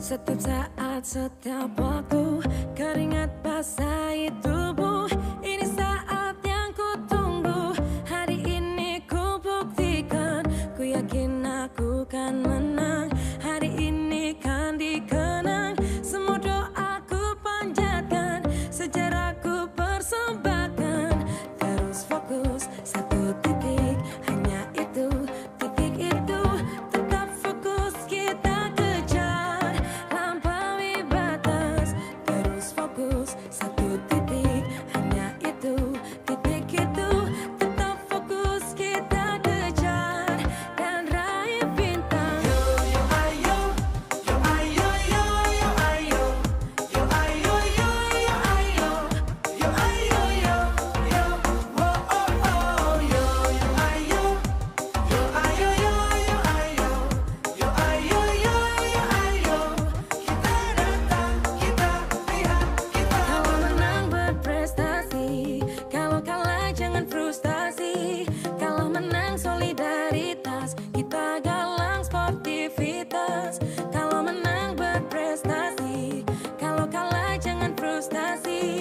Setiap saat, setiap waktu Keringat basahi tubuh. Ini así.